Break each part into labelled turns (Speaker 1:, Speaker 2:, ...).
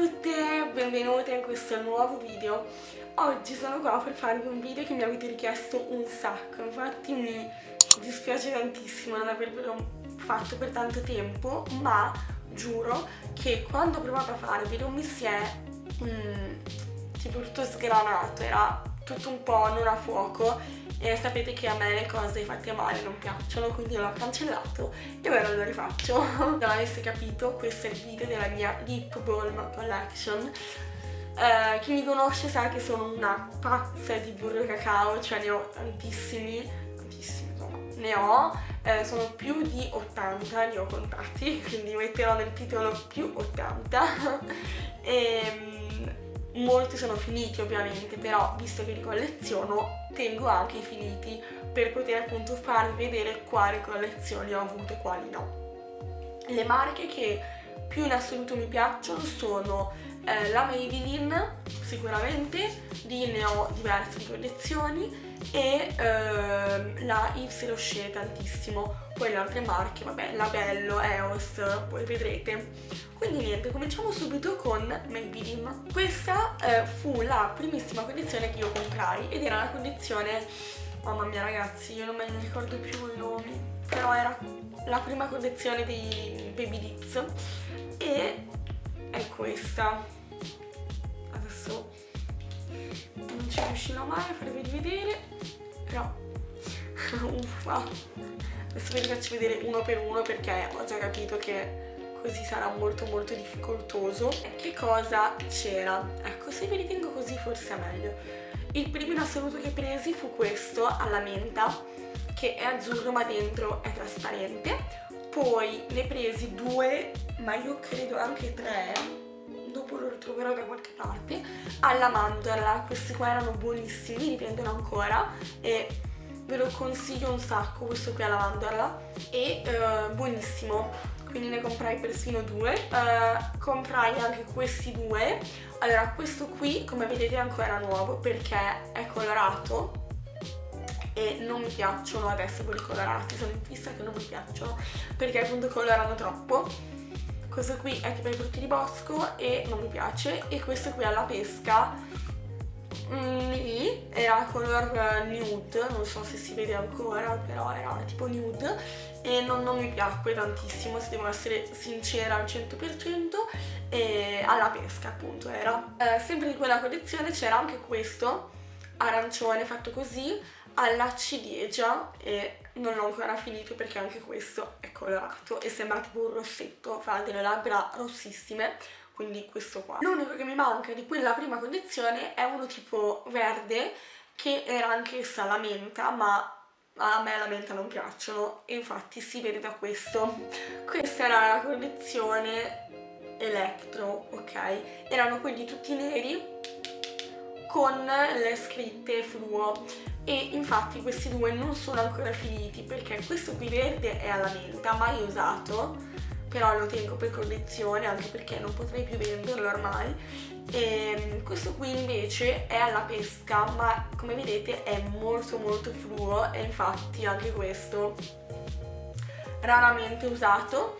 Speaker 1: tutte, benvenute in questo nuovo video. Oggi sono qua per farvi un video che mi avete richiesto un sacco, infatti mi dispiace tantissimo non avervelo fatto per tanto tempo, ma giuro che quando ho provato a farvelo mi si è mm, tipo tutto sgranato, era tutto un po' non a fuoco e sapete che a me le cose fatte male non piacciono quindi l'ho cancellato. E ora lo rifaccio. Non aveste capito questo è il video della mia lip balm collection. Eh, chi mi conosce sa che sono una pazza di burro cacao cioè ne ho tantissimi tantissimi insomma ne ho. Eh, sono più di 80 li ho contati quindi metterò nel titolo più 80 e molti sono finiti ovviamente però visto che li colleziono tengo anche i finiti per poter appunto farvi vedere quali collezioni ho avuto e quali no. Le marche che più in assoluto mi piacciono sono eh, la Maybelline sicuramente lì ne ho diverse di collezioni e eh, la Yves Rocher tantissimo. Poi le altre marche, vabbè, Labello, EOS, poi vedrete. Quindi niente, cominciamo subito con Maybelline. Questa eh, fu la primissima collezione che io comprai ed era la collezione, mamma mia ragazzi, io non me ne ricordo più i nomi, però era la prima collezione dei Baby Lips e è questa. Adesso non ci riuscirò mai a farvi vedere, però uffa. Adesso vi faccio vedere uno per uno perché ho già capito che così sarà molto molto difficoltoso. Che cosa c'era? Ecco, se vi ritengo così forse è meglio. Il primo in assoluto che presi fu questo alla menta, che è azzurro ma dentro è trasparente. Poi ne presi due, ma io credo anche tre, dopo lo ritroverò da qualche parte, alla mandorla. Questi qua erano buonissimi, li prendono ancora e ve lo consiglio un sacco questo qui alla mandorla. E uh, buonissimo quindi ne comprai persino due. Uh, comprai anche questi due. Allora questo qui come vedete è ancora nuovo perché è colorato e non mi piacciono adesso quelli colorati sono in fissa che non mi piacciono perché appunto colorano troppo. Questo qui è tipo i frutti di bosco e non mi piace e questo qui alla pesca mm, lì era color nude non so se si vede ancora però era tipo nude e non, non mi piacque tantissimo se devo essere sincera al 100% e alla pesca appunto era. Eh, sempre di quella collezione c'era anche questo arancione fatto così alla ciliegia e non l'ho ancora finito perché anche questo è colorato e sembra tipo un rossetto fa delle labbra rossissime quindi questo qua. L'unico che mi manca di quella prima collezione è uno tipo verde che era anche salamenta ma a me la menta non piacciono e infatti si vede da questo. Questa era la collezione Electro, ok? Erano quelli tutti neri con le scritte fluo e infatti questi due non sono ancora finiti perché questo qui verde è alla menta, mai usato però lo tengo per collezione anche perché non potrei più venderlo ormai. E ehm, questo qui invece è alla pesca ma come vedete è molto molto fluo e infatti anche questo raramente usato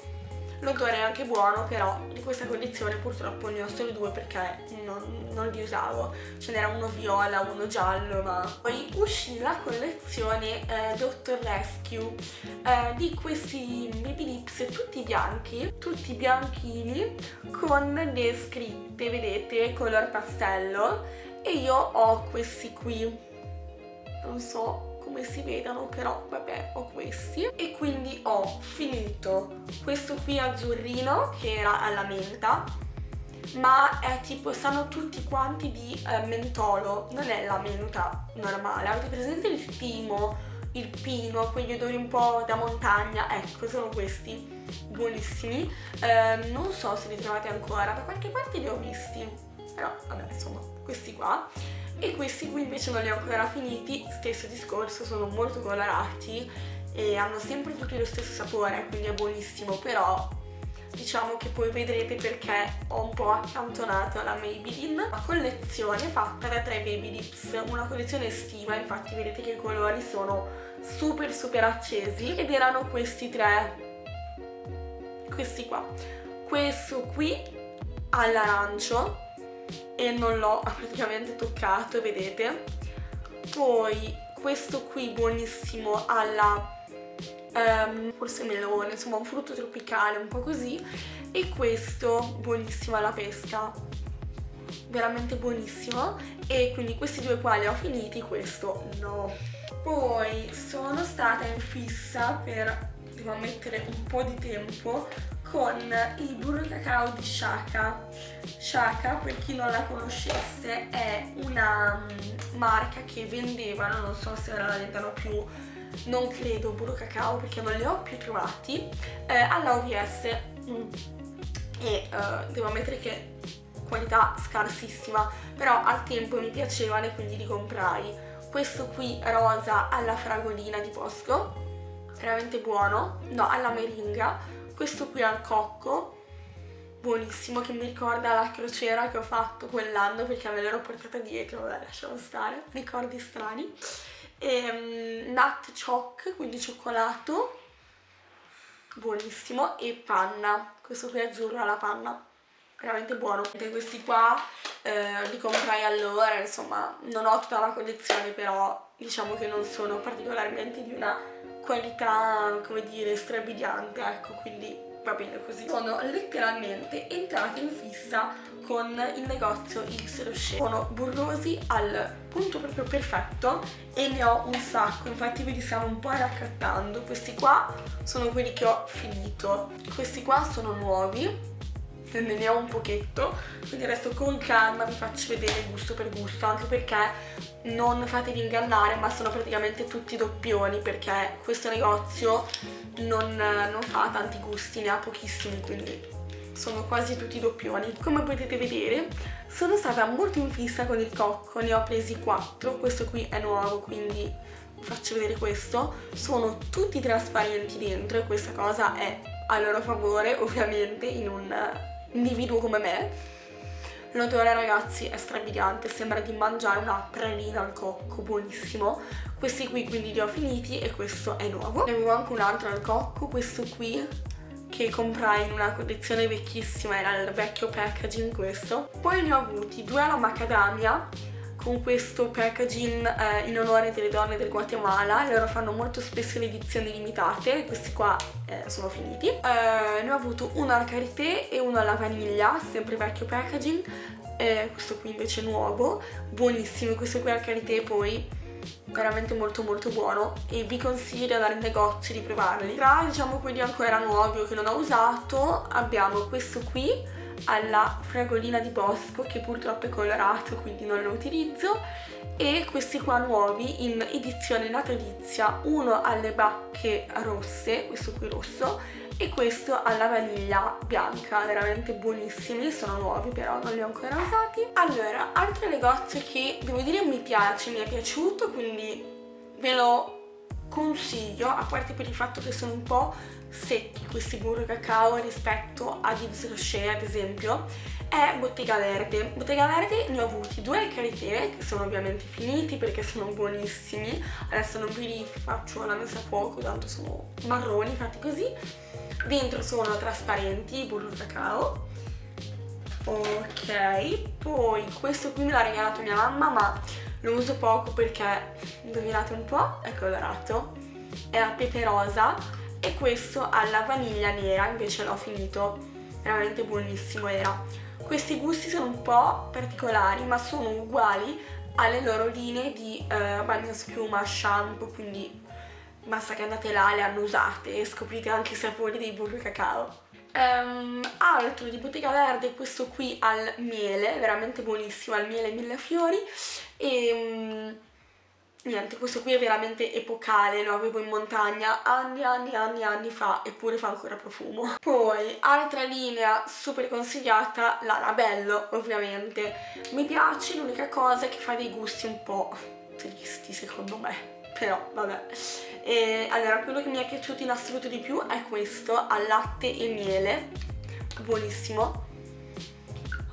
Speaker 1: l'odore è anche buono però di questa collezione purtroppo ne ho solo due perché non, non li usavo ce n'era uno viola, uno giallo ma poi uscì la collezione eh, Dr. Rescue eh, di questi baby lips tutti bianchi tutti bianchini con le scritte vedete color pastello e io ho questi qui non so come si vedono però vabbè ho questi. E quindi ho finito questo qui azzurrino che era alla menta ma è tipo sanno tutti quanti di eh, mentolo. Non è la menta normale. Avete presente il timo il pino quegli odori un po' da montagna? Ecco sono questi. Buonissimi. Eh, non so se li trovate ancora. Da qualche parte li ho visti. Però vabbè insomma questi qua e questi qui invece non li ho ancora finiti, stesso discorso, sono molto colorati e hanno sempre tutti lo stesso sapore, quindi è buonissimo, però diciamo che poi vedrete perché ho un po' accantonato la Maybelline. Una collezione fatta da tre baby lips una collezione estiva infatti vedete che i colori sono super super accesi ed erano questi tre questi qua. Questo qui all'arancio e non l'ho praticamente toccato, vedete. Poi questo qui buonissimo alla um, forse melone, insomma un frutto tropicale, un po' così. E questo buonissimo alla pesca, veramente buonissimo. E quindi questi due qua li ho finiti, questo no. Poi sono stata in fissa per, devo mettere un po' di tempo, con il burro cacao di Shaka. Shaka, per chi non la conoscesse, è una um, marca che vendevano, non so se ora la vendano più, non credo burro cacao perché non li ho più trovati, eh, alla OVS mm. e uh, devo ammettere che qualità scarsissima, però al tempo mi piacevano e quindi li comprai. Questo qui rosa alla fragolina di Bosco, veramente buono, no, alla meringa, questo qui al cocco, buonissimo, che mi ricorda la crociera che ho fatto quell'anno perché me l'ero portata dietro, vabbè lasciamo stare, ricordi strani. E, um, nut choc, quindi cioccolato, buonissimo, e panna, questo qui è azzurro alla panna, veramente buono. E questi qua eh, li comprai allora, insomma non ho tutta la collezione però diciamo che non sono particolarmente di una qualità, come dire, strabiliante, ecco, quindi va bene così. Sono letteralmente entrata in fissa con il negozio X Rocher. Sono burrosi al punto proprio perfetto e ne ho un sacco, infatti ve li stiamo un po' raccattando. Questi qua sono quelli che ho finito, questi qua sono nuovi ne ho un pochetto quindi adesso con calma vi faccio vedere gusto per gusto anche perché non fatevi ingannare ma sono praticamente tutti doppioni perché questo negozio non, non fa tanti gusti ne ha pochissimi quindi sono quasi tutti doppioni. Come potete vedere sono stata molto in fissa con il cocco ne ho presi 4 questo qui è nuovo quindi vi faccio vedere questo. Sono tutti trasparenti dentro e questa cosa è a loro favore ovviamente in un individuo come me. L'odore ragazzi è strabiliante sembra di mangiare una pralina al cocco buonissimo. Questi qui quindi li ho finiti e questo è nuovo. Ne avevo anche un altro al cocco questo qui che comprai in una collezione vecchissima. Era il vecchio packaging questo. Poi ne ho avuti due alla macadamia con questo packaging eh, in onore delle donne del Guatemala. Loro fanno molto spesso le edizioni limitate questi qua eh, sono finiti. Eh, ne ho avuto uno alla karité e uno alla vaniglia sempre vecchio packaging. Questo qui invece nuovo buonissimo. Questo qui al karité poi veramente molto molto buono e vi consiglio di andare in negozio di provarli tra diciamo quelli ancora nuovi o che non ho usato abbiamo questo qui alla fragolina di bosco che purtroppo è colorato quindi non lo utilizzo. E questi qua nuovi in edizione natalizia uno alle bacche rosse questo qui rosso e questo alla vaniglia bianca veramente buonissimi sono nuovi però non li ho ancora usati. Allora altro negozio che devo dire mi piace mi è piaciuto quindi ve lo consiglio a parte per il fatto che sono un po' secchi questi burro cacao rispetto ad Yves Rocher ad esempio è Bottega Verde. Bottega Verde ne ho avuti due al karité che sono ovviamente finiti perché sono buonissimi. Adesso non vi faccio la messa a fuoco tanto sono marroni fatti così. Dentro sono trasparenti burro cacao. Ok poi questo qui me l'ha regalato mia mamma ma lo uso poco perché indovinate un po' è colorato. È a pepe rosa e questo alla vaniglia nera invece l'ho finito. Veramente buonissimo era. Questi gusti sono un po' particolari ma sono uguali alle loro linee di eh, bagnoschiuma shampoo quindi basta che andate là le hanno usate e scoprite anche i sapori dei burro cacao. Um, altro di Bottega Verde questo qui al miele veramente buonissimo al miele mille fiori. E um, niente, questo qui è veramente epocale, lo avevo in montagna anni, anni, anni, anni fa, eppure fa ancora profumo. Poi, altra linea super consigliata, l'Anabello, ovviamente. Mi piace, l'unica cosa è che fa dei gusti un po' tristi, secondo me. Però, vabbè. E, allora, quello che mi è piaciuto in assoluto di più è questo, al latte e miele. Buonissimo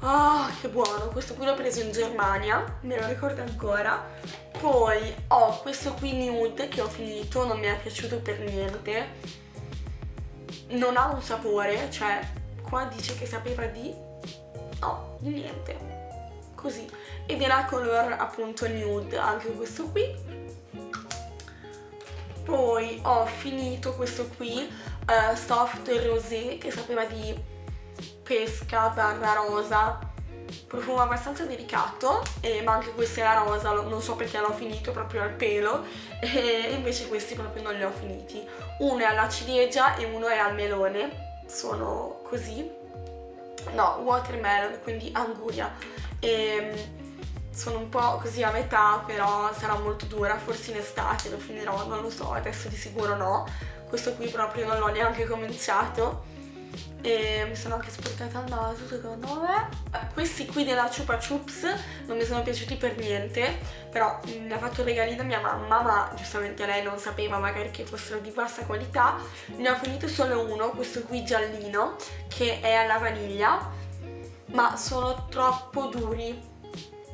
Speaker 1: Ah, oh, che buono, questo qui l'ho preso in Germania, me lo ricordo ancora. Poi ho questo qui nude che ho finito, non mi è piaciuto per niente. Non ha un sapore, cioè qua dice che sapeva di oh, niente, così. Ed era color appunto nude, anche questo qui. Poi ho finito questo qui, uh, Soft Rosé, che sapeva di pesca barra rosa, profumo abbastanza delicato, eh, ma anche questo era rosa, non so perché l'ho finito proprio al pelo, e invece questi proprio non li ho finiti. Uno è alla ciliegia e uno è al melone, sono così, no, watermelon, quindi anguria. E, ehm, sono un po' così a metà, però sarà molto dura, forse in estate lo finirò, non lo so, adesso di sicuro no. Questo qui proprio non l'ho neanche cominciato e mi sono anche sporcata il naso secondo me. Questi qui della Chupa Chups non mi sono piaciuti per niente però mi ha fatto regalino mia mamma ma giustamente lei non sapeva magari che fossero di bassa qualità. Ne ho finito solo uno questo qui giallino che è alla vaniglia ma sono troppo duri.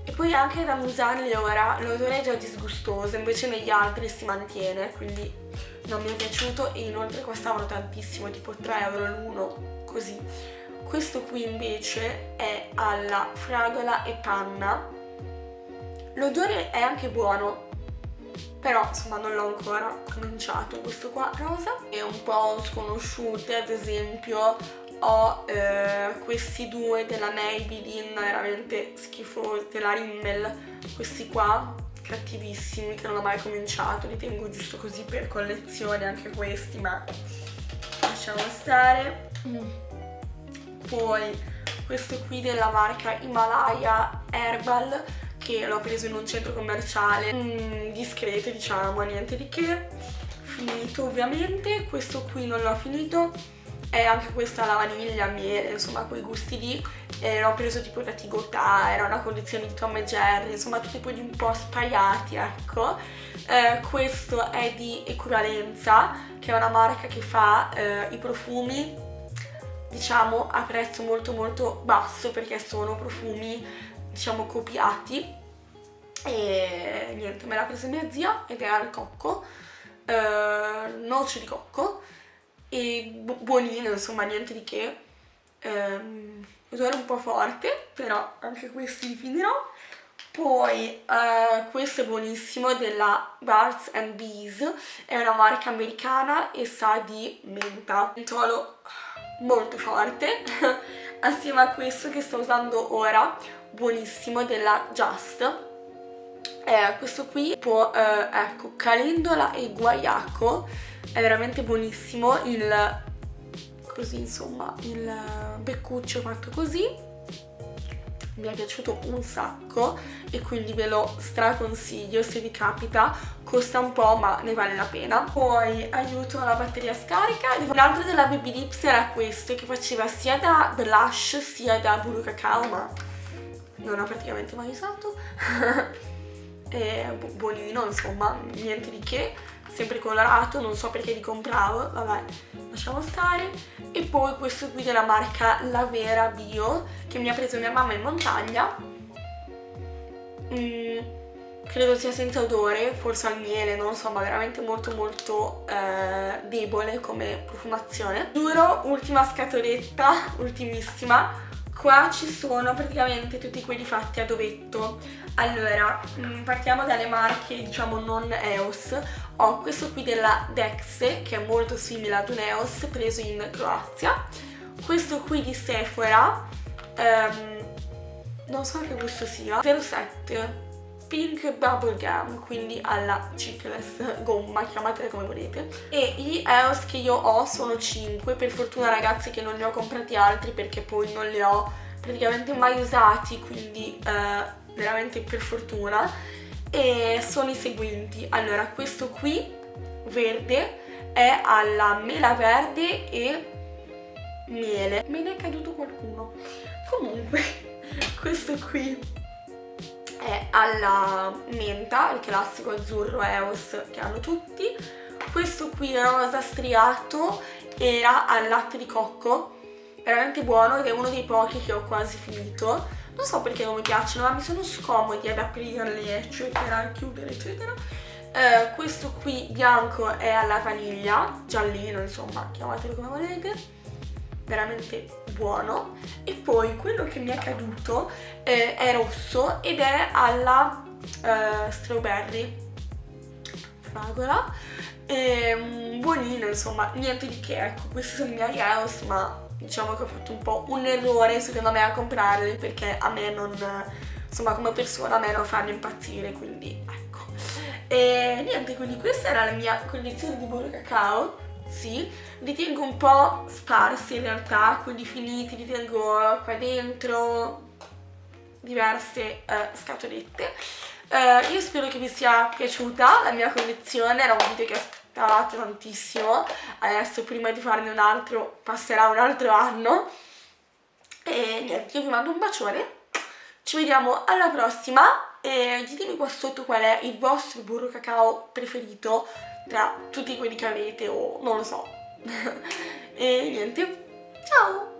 Speaker 1: E poi anche da usarli ora l'odore è già disgustoso invece negli altri si mantiene quindi non mi è piaciuto e inoltre costavano tantissimo tipo 3 euro l'uno così. Questo qui invece è alla fragola e panna. L'odore è anche buono, però insomma non l'ho ancora cominciato. Questo qua rosa è un po' sconosciute, ad esempio ho eh, questi due della Maybelline veramente schifosi, della Rimmel, questi qua cattivissimi che non ho mai cominciato, li tengo giusto così per collezione anche questi, ma lasciamo stare. Mm poi questo qui della marca Himalaya Herbal che l'ho preso in un centro commerciale mm, discreto diciamo, niente di che. Finito ovviamente, questo qui non l'ho finito. E anche questa la vaniglia, miele, insomma quei gusti lì. E l'ho preso tipo da Tigotà, era una collezione di Tom Jerry, insomma tutti quelli un po' spaiati, ecco. Eh, questo è di Equivalenza che è una marca che fa eh, i profumi diciamo a prezzo molto molto basso perché sono profumi diciamo copiati. E niente me l'ha presa mia zia ed è al cocco eh, noce di cocco e bu buonino insomma niente di che. Ehm, odore un po' forte però anche questi li finirò. Poi uh, questo è buonissimo della Barts Bees, è una marca americana e sa di menta. Mentolo molto forte assieme a questo che sto usando ora buonissimo della Just. Eh, questo qui può, eh, ecco, calendola e guaiaco. È veramente buonissimo il così insomma il beccuccio fatto così mi è piaciuto un sacco e quindi ve lo straconsiglio se vi capita costa un po' ma ne vale la pena. Poi aiuto alla batteria scarica. Un altro della Baby Lips era questo che faceva sia da blush sia da blu cacao ma non ho praticamente mai usato. È buonino insomma niente di che sempre colorato, non so perché li compravo, vabbè, lasciamo stare. E poi questo qui della marca La Vera Bio, che mi ha preso mia mamma in montagna. Mm, credo sia senza odore, forse al miele, non so, ma veramente molto molto eh, debole come profumazione. Giuro, ultima scatoletta, ultimissima, qua ci sono praticamente tutti quelli fatti a dovetto. Allora mm, partiamo dalle marche diciamo non EOS. Ho questo qui della Dexe che è molto simile ad un EOS preso in Croazia. Questo qui di Sephora um, non so che gusto sia. 07 pink bubblegum quindi alla chicless gomma chiamatela come volete. E gli EOS che io ho sono 5 per fortuna ragazzi che non ne ho comprati altri perché poi non li ho praticamente mai usati quindi eh, veramente per fortuna. E sono i seguenti. Allora questo qui verde è alla mela verde e miele. Me ne è caduto qualcuno. Comunque questo qui è alla menta, il classico azzurro EOS che hanno tutti. Questo qui rosa striato era al latte di cocco, veramente buono ed è uno dei pochi che ho quasi finito. Non so perché non mi piacciono, ma mi sono scomodi ad aprirli, eccetera, a chiudere, eccetera. Eh, questo qui bianco è alla vaniglia, giallino, insomma, chiamatelo come volete veramente buono. E poi quello che mi è caduto eh, è rosso ed è alla eh, strawberry. Fragola. E, buonino insomma niente di che ecco questi sono i miei EOS ma diciamo che ho fatto un po' un errore secondo me a comprarli perché a me non insomma come persona a me non fanno impazzire quindi ecco. E niente quindi questa era la mia collezione di burro cacao sì, li tengo un po' sparsi in realtà, quelli finiti li tengo qua dentro diverse eh, scatolette eh, io spero che vi sia piaciuta la mia collezione, era un video che aspettavate tantissimo, adesso prima di farne un altro passerà un altro anno. E niente, io vi mando un bacione, ci vediamo alla prossima e ditemi qua sotto qual è il vostro burro cacao preferito tra tutti quelli che avete o non lo so. e niente, ciao!